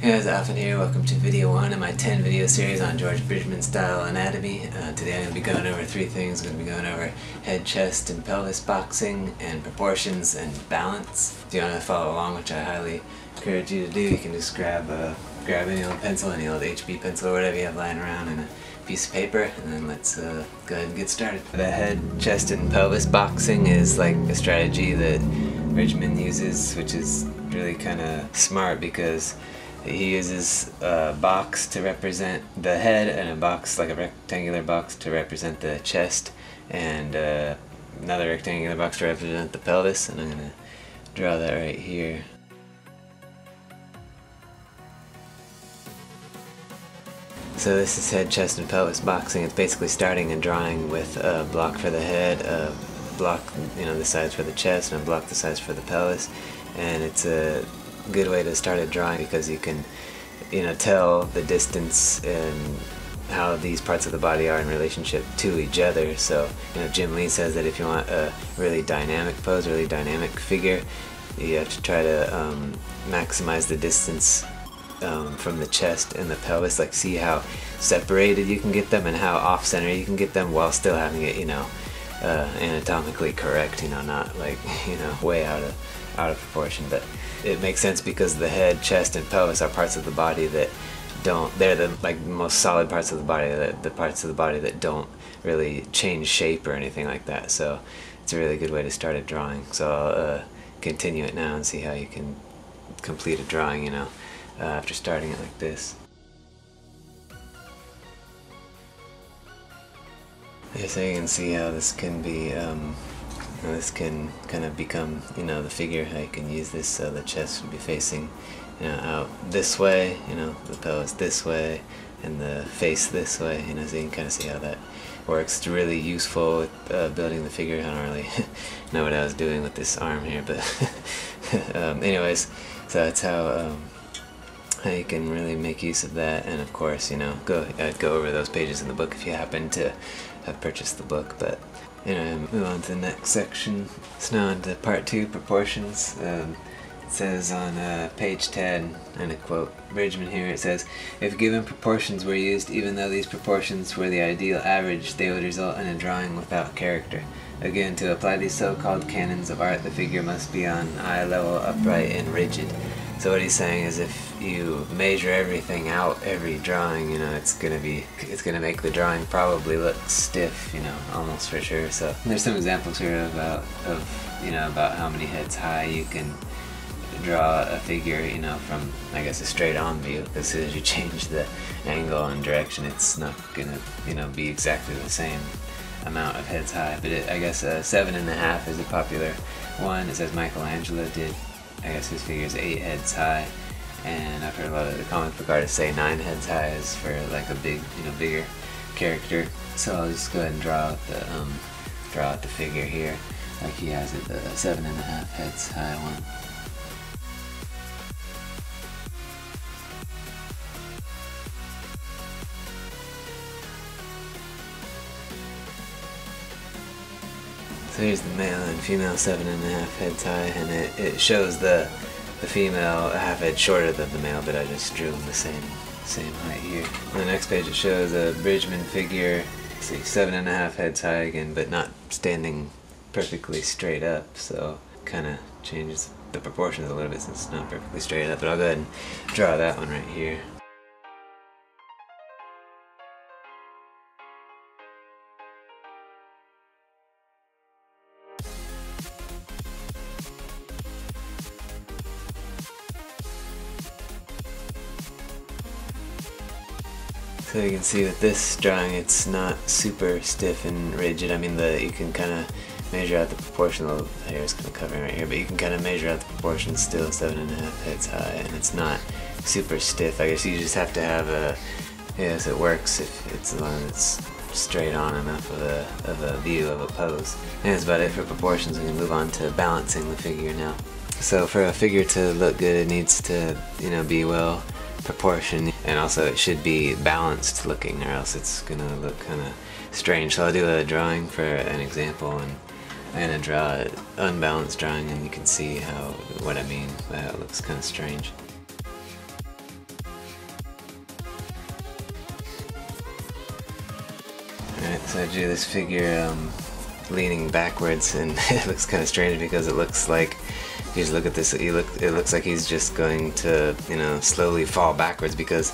Hey guys, Alphin here. Welcome to video one of my 10 video series on George Bridgman style anatomy. Uh, today I'm going to be going over three things. I'm going to be going over head, chest, and pelvis boxing, and proportions and balance. If you want to follow along, which I highly encourage you to do, you can just grab a, grab any old pencil, any old HB pencil or whatever you have lying around, and a piece of paper, and then let's uh, go ahead and get started. The head, chest, and pelvis boxing is like a strategy that Bridgman uses, which is really kind of smart because he uses a box to represent the head and a box, like a rectangular box, to represent the chest, and uh, another rectangular box to represent the pelvis. And I'm going to draw that right here. So this is head, chest, and pelvis boxing. It's basically starting and drawing with a block for the head, a block, you know, the size for the chest, and a block the size for the pelvis. And it's a good way to start a drawing because you can, you know, tell the distance and how these parts of the body are in relationship to each other. So, you know, Jim Lee says that if you want a really dynamic pose, really dynamic figure, you have to try to um, maximize the distance um, from the chest and the pelvis. Like, see how separated you can get them and how off center you can get them while still having it, you know, uh, anatomically correct. You know, not like you know way out of out of proportion, but it makes sense because the head, chest, and pelvis are parts of the body that don't. They're the like most solid parts of the body, the, the parts of the body that don't really change shape or anything like that. So it's a really good way to start a drawing. So I'll uh, continue it now and see how you can complete a drawing. You know, uh, after starting it like this. Yeah, so you can see how this can be um, this can kind of become, you know, the figure, you can use this so the chest would be facing, you know, out this way, you know, the pelvis this way, and the face this way, you know, so you can kind of see how that works. It's really useful with uh, building the figure. I don't really know what I was doing with this arm here, but um, anyways, so that's how um, how you can really make use of that. And of course, you know, go go over those pages in the book if you happen to have purchased the book, but Anyway, move on to the next section. It's now into part two, proportions. Um, it says on uh, page 10, and a quote, Bridgman here, it says, If given proportions were used, even though these proportions were the ideal average, they would result in a drawing without character. Again, to apply these so-called canons of art, the figure must be on eye level, upright, and rigid. So what he's saying is if you measure everything out, every drawing, you know, it's gonna be, it's gonna make the drawing probably look stiff, you know, almost for sure. So there's some examples here about, of, you know, about how many heads high you can draw a figure, you know, from, I guess, a straight on view. As soon as you change the angle and direction, it's not gonna, you know, be exactly the same amount of heads high. But it, I guess a seven and a half is a popular one. It says Michelangelo did I guess his figure is eight heads high, and I've heard a lot of the comic book artists say nine heads high is for like a big, you know, bigger character. So I'll just go ahead and draw out the um, draw out the figure here, like he has it, the seven and a half heads high one. So here's the male and female seven and a half heads high, and it, it shows the the female a half head shorter than the male, but I just drew them the same same height here. On the next page it shows a Bridgman figure, see, seven and a half heads high again, but not standing perfectly straight up, so kind of changes the proportions a little bit since it's not perfectly straight up, but I'll go ahead and draw that one right here. So you can see with this drawing it's not super stiff and rigid. I mean the you can kind of measure out the proportion, the hair is kind of covering right here, but you can kind of measure out the proportions still seven and a half heads high and it's not super stiff. I guess you just have to have a, yes it works if it's the one that's straight on enough of a, of a view of a pose. And that's about it for proportions. We can move on to balancing the figure now. So for a figure to look good it needs to, you know, be well proportion and also it should be balanced looking or else it's gonna look kind of strange. So I'll do a drawing for an example and I'm gonna draw an unbalanced drawing and you can see how what I mean that looks kind of strange. Alright, so I drew this figure um, leaning backwards and it looks kind of strange because it looks like you just look at this look it looks like he's just going to you know slowly fall backwards because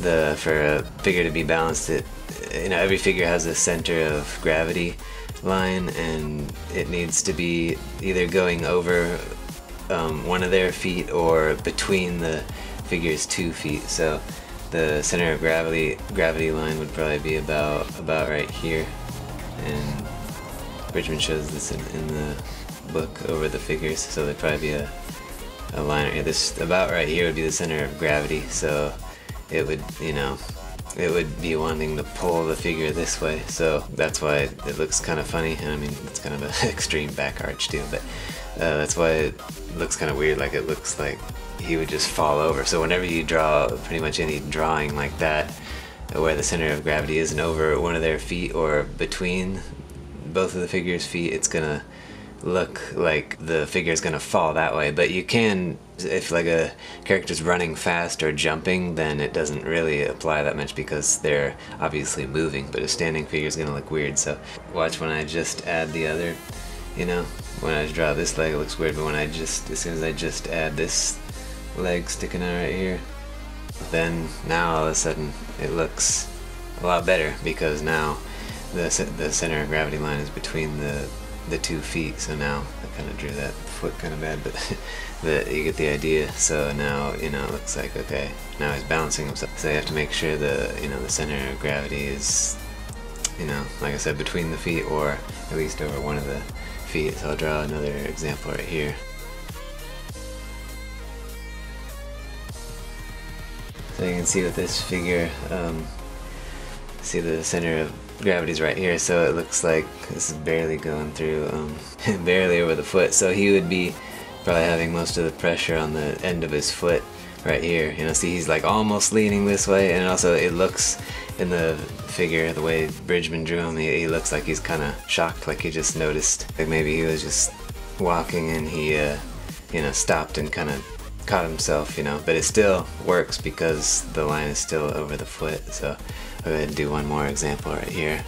the for a figure to be balanced it you know every figure has a center of gravity line and it needs to be either going over um, one of their feet or between the figure's two feet. So the center of gravity gravity line would probably be about about right here. And Bridgman shows this in, in the book over the figures so there'd probably be a, a line here this about right here would be the center of gravity so it would you know it would be wanting to pull the figure this way so that's why it looks kind of funny and I mean it's kind of an extreme back arch too but uh, that's why it looks kind of weird like it looks like he would just fall over. So whenever you draw pretty much any drawing like that, where the center of gravity isn't over one of their feet or between both of the figures' feet, it's gonna look like the figure is gonna fall that way. But you can, if like a character's running fast or jumping, then it doesn't really apply that much because they're obviously moving. But a standing figure is gonna look weird. So watch when I just add the other, you know, when I draw this leg it looks weird, but when I just, as soon as I just add this leg sticking out right here then now all of a sudden it looks a lot better because now the, the center of gravity line is between the the two feet so now I kind of drew that foot kind of bad but the, you get the idea. So now you know it looks like okay now he's balancing himself. So you have to make sure the you know the center of gravity is you know like I said between the feet or at least over one of the feet. So I'll draw another example right here. So you can see with this figure, um, see the center of gravity is right here, so it looks like this is barely going through, um, barely over the foot. So he would be probably having most of the pressure on the end of his foot right here. You know, see he's like almost leaning this way, and also it looks in the figure, the way Bridgman drew him, he, he looks like he's kind of shocked, like he just noticed. Like maybe he was just walking and he, uh, you know, stopped and kind of caught himself, you know, but it still works because the line is still over the foot. So I'll go ahead and do one more example right here.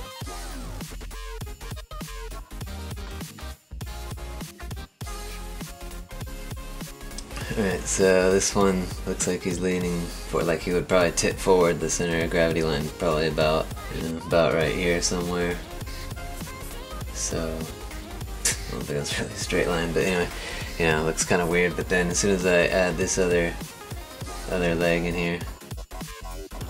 Alright, so this one looks like he's leaning for like he would probably tip forward. The center of gravity line probably about you know, about right here somewhere. So I don't think that's really a straight line, but anyway, know, looks kind of weird, but then as soon as I add this other other leg in here,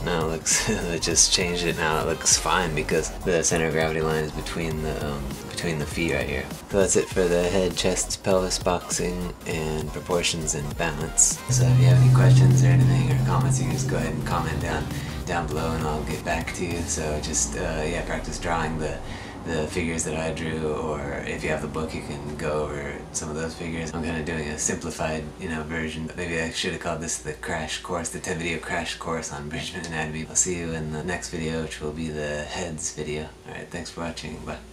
now it looks, it just changed it now, it looks fine because the center of gravity line is between the, um, between the feet right here. So that's it for the head, chest, pelvis boxing, and proportions and balance. So if you have any questions or anything or comments, you can just go ahead and comment down down below and I'll get back to you. So just, uh, yeah, practice drawing the the figures that I drew or if you have the book you can go over some of those figures. I'm kind of doing a simplified you know version. Maybe I should have called this the crash course, the 10 video crash course on Bridgman Anatomy. I'll see you in the next video which will be the heads video. Alright, thanks for watching. Bye.